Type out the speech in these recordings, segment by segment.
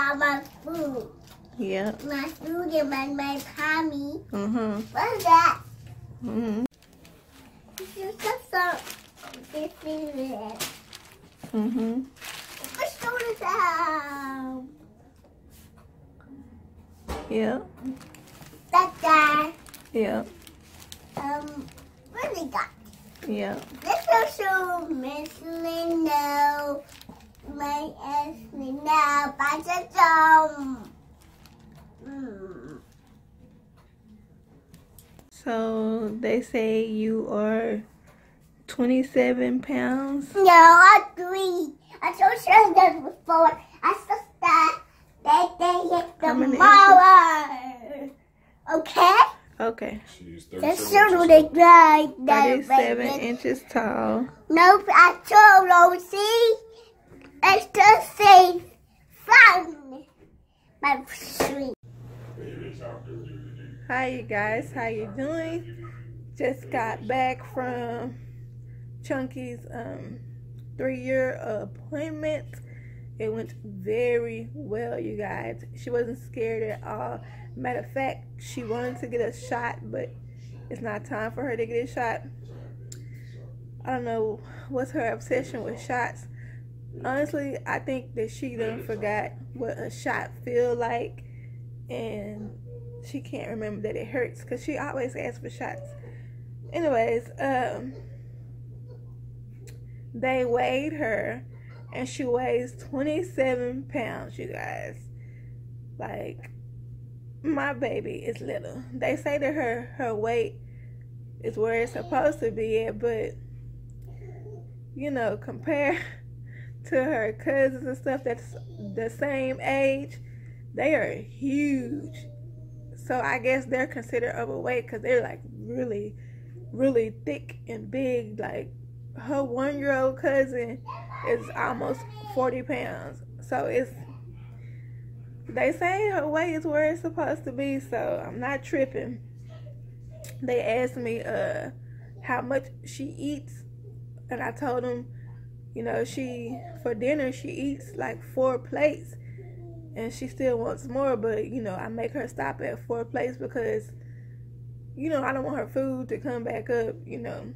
all my food. Yeah. My food and my, my tummy. Mm-hmm. What's that? Mm-hmm. This is just some. This is it. Mm-hmm. Let's go to town. Yeah. That guy. Yeah. Um, really got. Yeah. This is also Miss Lindo. My ass Linda. By the dome. Hmm. So they say you are 27 pounds. No, I agree. I told you that before. I just that that they hit How many tomorrow. Okay? Okay. She's That's 37 sort of inches the guy 37 inches tall. Nope, I told you. See? It's just say fun. My sweet. Hi you guys, how you doing? Just got back from Chunky's um three year appointment. It went very well, you guys. She wasn't scared at all. Matter of fact, she wanted to get a shot, but it's not time for her to get a shot. I don't know what's her obsession with shots. Honestly, I think that she done forgot what a shot feel like and she can't remember that it hurts because she always asks for shots. Anyways, um, they weighed her and she weighs 27 pounds, you guys. Like, my baby is little. They say that her, her weight is where it's supposed to be at, but, you know, compare to her cousins and stuff that's the same age, they are huge. So I guess they're considered overweight because they're like really, really thick and big. Like her one year old cousin is almost 40 pounds. So it's, they say her weight is where it's supposed to be. So I'm not tripping. They asked me uh how much she eats, and I told them, you know, she for dinner she eats like four plates and she still wants more but you know i make her stop at four plates because you know i don't want her food to come back up you know.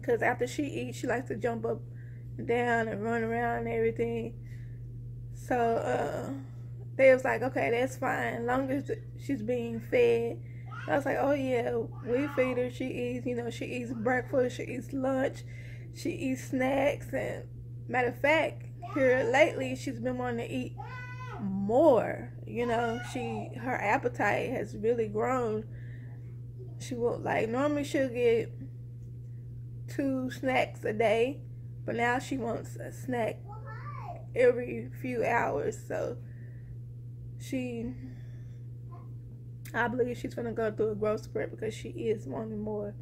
Because after she eats she likes to jump up and down and run around and everything. So uh they was like okay that's fine long as she's being fed. I was like oh yeah we feed her she eats you know she eats breakfast she eats lunch she eats snacks and matter of fact here lately she's been wanting to eat more. You know she her appetite has really grown. She will like normally she'll get two snacks a day but now she wants a snack every few hours. So she i believe she's gonna go through a growth spurt because she is wanting more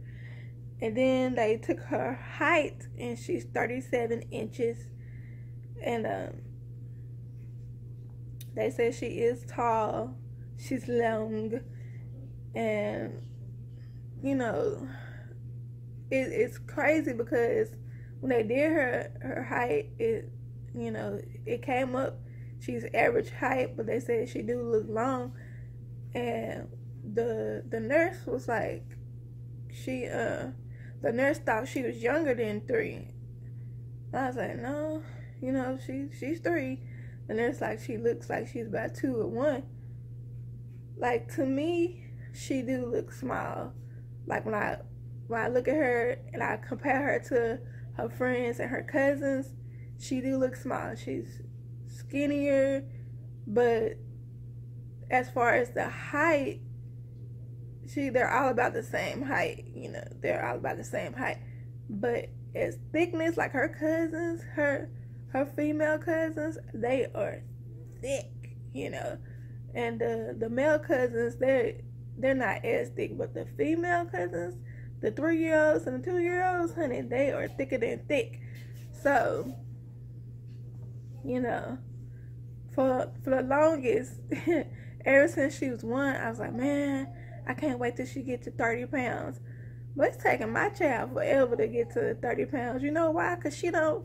and then they took her height and she's 37 inches. And um, they say she is tall, she's long, and you know, it, it's crazy because when they did her her height, it you know it came up. She's average height, but they said she do look long, and the the nurse was like, she uh, the nurse thought she was younger than three. I was like, no, you know, she she's three. And it's like she looks like she's about two or one. Like to me, she do look small. Like when I when I look at her and I compare her to her friends and her cousins, she do look small. She's skinnier, but as far as the height, she they're all about the same height. You know, they're all about the same height. But as thickness, like her cousins, her her female cousins, they are thick, you know. And the the male cousins, they're they're not as thick, but the female cousins, the three year olds and the two year olds, honey, they are thicker than thick. So, you know, for for the longest, ever since she was one, I was like, man, I can't wait till she get to thirty pounds. But it's taking my child forever to get to thirty pounds. You know why? Cause she don't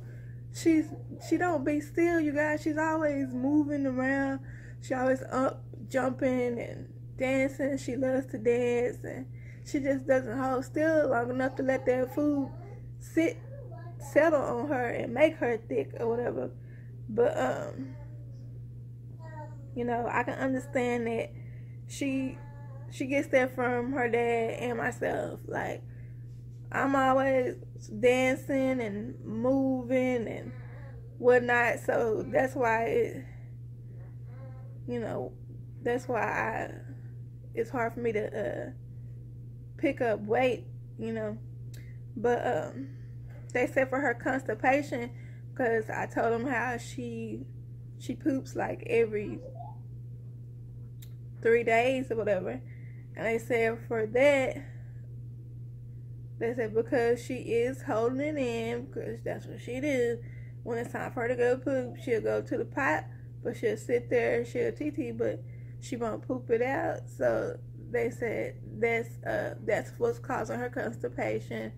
she's she don't be still, you guys. She's always moving around. She always up jumping and dancing. She loves to dance and she just doesn't hold still long enough to let that food sit settle on her and make her thick or whatever. But um you know, I can understand that she she gets that from her dad and myself. Like I'm always dancing and moving and whatnot, so that's why it you know, that's why I it's hard for me to uh pick up weight, you know. But um they said for her constipation because I told them how she she poops like every three days or whatever. And they said for that, they said because she is holding it in, because that's what she does. When it's time for her to go poop, she'll go to the pot, but she'll sit there, and she'll TT, but she won't poop it out. So they said that's uh that's what's causing her constipation.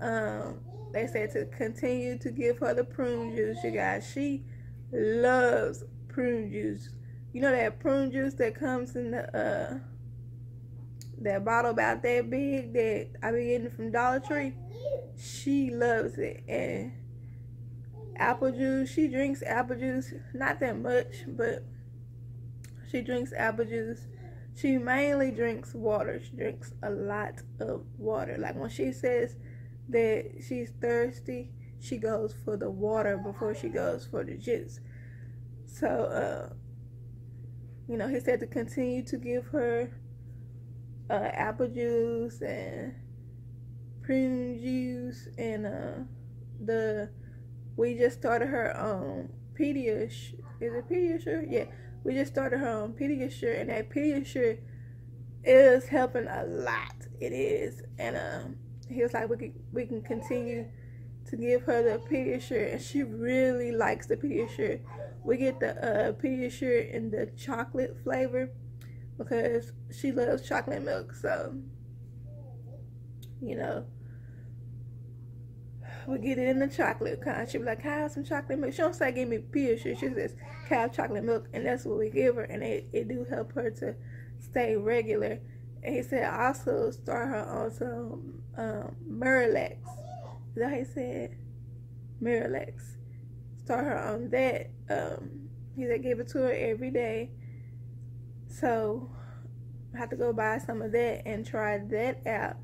Um, they said to continue to give her the prune juice, you guys. She loves prune juice. You know that prune juice that comes in the uh that bottle about that big that I be getting from Dollar Tree. She loves it and apple juice. She drinks apple juice, not that much, but she drinks apple juice. She mainly drinks water. She drinks a lot of water. Like when she says that she's thirsty, she goes for the water before she goes for the juice. So, uh, you know, he said to continue to give her uh, apple juice and prune juice and uh, the we just started her on Pediasure. Is it Pediasure? Yeah, we just started her on Pediasure, and that Pediasure is helping a lot. It is, and um, he was like, we can we can continue to give her the Pediasure, and she really likes the Pediasure. We get the uh, Pediasure in the chocolate flavor because she loves chocolate milk. So, you know, we get it in the chocolate kind. She be like, "Can I have some chocolate milk?" She don't say give me Pediasure. She says, "Can I have chocolate milk?" And that's what we give her, and it, it do help her to stay regular. And he said also start her on some um, Miralax. Is that how he said? Miralax. Start her on that. Um, he said give it to her every day. So I have to go buy some of that and try that out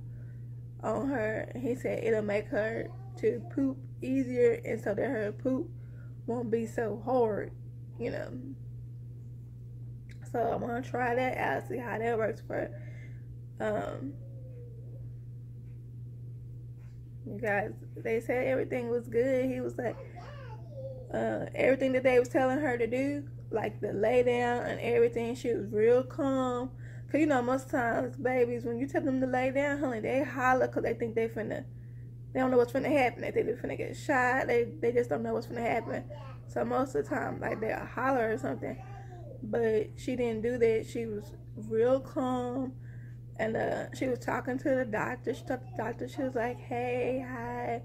on her. He said it'll make her to poop easier and so that her poop won't be so hard, you know. So I'm gonna try that out, see how that works for. Um, you guys, they said everything was good. He was like, uh, everything that they was telling her to do, like the lay down and everything, she was real calm. Cause you know most times babies, when you tell them to lay down, honey, they holler cause they think they finna, they don't know what's finna happen. They think they finna get shot. They they just don't know what's finna happen. So most of the time, like they'll holler or something. But she didn't do that. She was real calm and uh, she was talking to the doctor. She talked to the doctor. She was like, "Hey, hi,"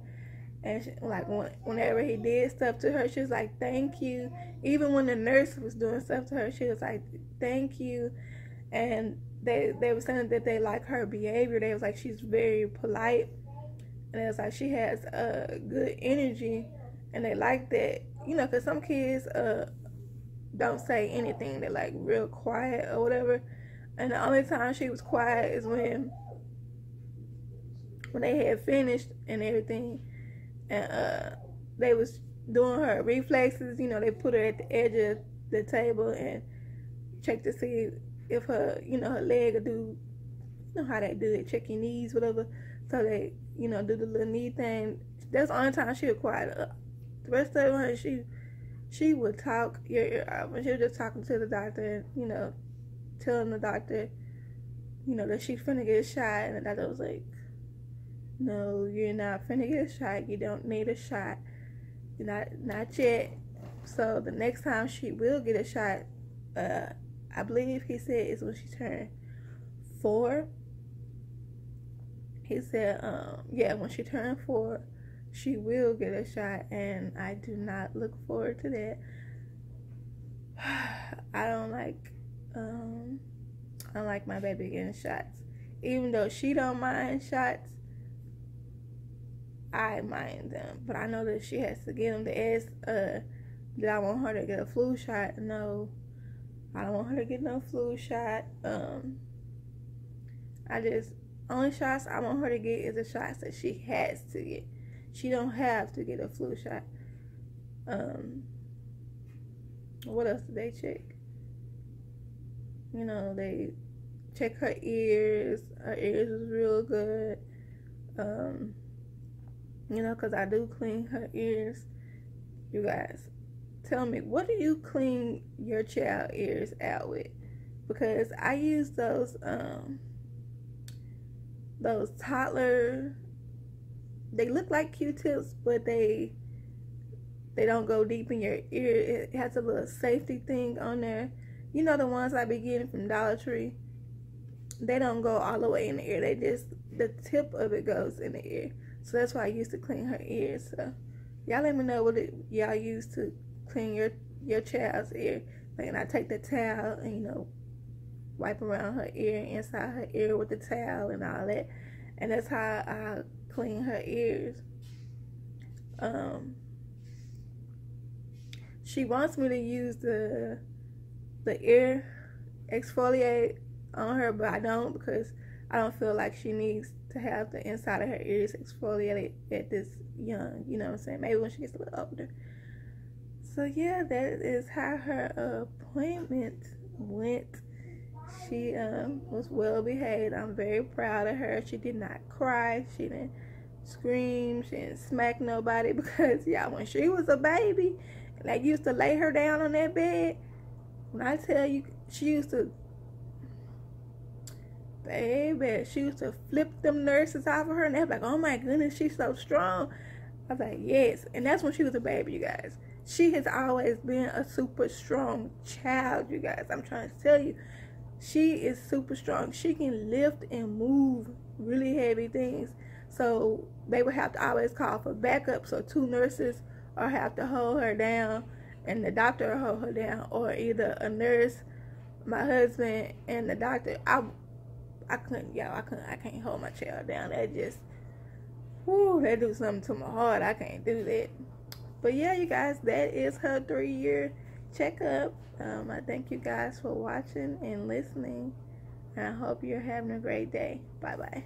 and she, like whenever he did stuff to her, she was like, "Thank you." Even when the nurse was doing stuff to her, she was like, "Thank you," and they they were saying that they like her behavior. They was like, she's very polite, and it was like she has a uh, good energy, and they like that. You know, cause some kids uh don't say anything. They're like real quiet or whatever and the only time she was quiet is when when they had finished and everything and uh they was doing her reflexes, you know, they put her at the edge of the table and check to see if her, you know, her leg would do you know how they do it, check your knees, whatever. So they, you know, do the little knee thing. That's the only time she was quiet. Uh, the rest of her, she she would talk your ear out when she was just talking to the doctor, you know, telling the doctor, you know, that she's finna get shot. And the doctor was like, no, you're not finna get a shot. You don't need a shot. You're not, not yet. So the next time she will get a shot, uh, I believe he said is when she turned four. He said, um, yeah, when she turned four, she will get a shot, and I do not look forward to that. I don't like um I don't like my baby getting shots. Even though she don't mind shots, I mind them. But I know that she has to get them. To ask, uh, did I want her to get a flu shot? No, I don't want her to get no flu shot. Um, I just only shots I want her to get is the shots that she has to get. She don't have to get a flu shot. Um, what else did they check? You know, they check her ears. Her ears was real good. Um, you know, because I do clean her ears. You guys, tell me, what do you clean your child ears out with? Because I use those, um, those toddler, they look like Q-tips, but they, they don't go deep in your ear. It has a little safety thing on there. You know the ones I be getting from Dollar Tree? They don't go all the way in the ear. They just, the tip of it goes in the ear. So that's why I used to clean her ears. So y'all let me know what y'all use to clean your your child's ear. Like, and I take the towel and you know wipe around her ear, inside her ear with the towel and all that. And that's how I clean her ears. Um, she wants me to use the the ear exfoliate on her, but I don't because I don't feel like she needs to have the inside of her ears exfoliated at this young, you know what I'm saying? Maybe when she gets a little older. So yeah, that is how her appointment went. She um, was well behaved. I'm very proud of her. She did not cry. She didn't scream. She didn't smack nobody because yeah, when she was a baby, and they used to lay her down on that bed. When I tell you, she used to baby, she used to flip them nurses off of her, and they're like, oh my goodness, she's so strong. I was like, yes. And that's when she was a baby, you guys. She has always been a super strong child, you guys. I'm trying to tell you. She is super strong. She can lift and move really heavy things. So they would have to always call for backup. So two nurses or have to hold her down and the doctor hold her down or either a nurse, my husband and the doctor. I I couldn't, y'all. I couldn't. I can't hold my child down. That just, whoo, that do something to my heart. I can't do that. But yeah, you guys, that is her three-year checkup. Um, I thank you guys for watching and listening. And I hope you're having a great day. Bye bye.